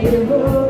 beautiful.